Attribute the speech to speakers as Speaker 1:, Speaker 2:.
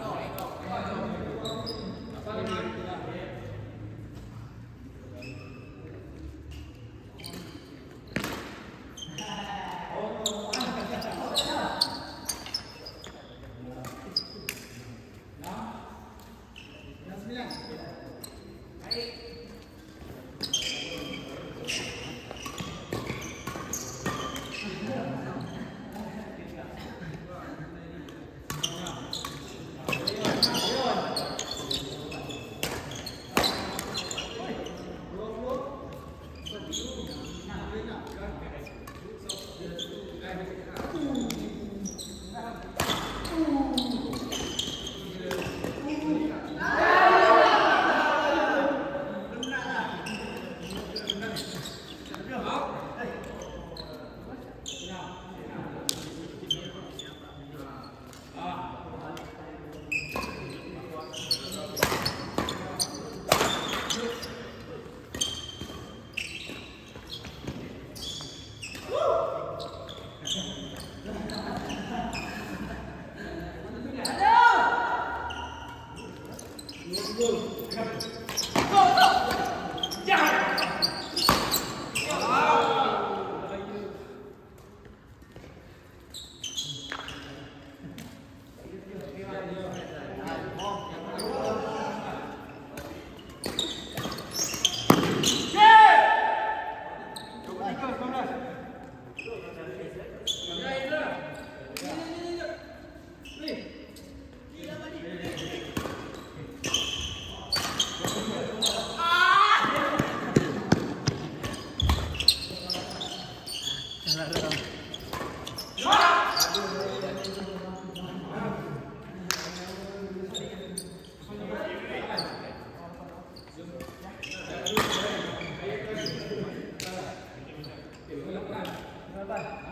Speaker 1: Hey, Satu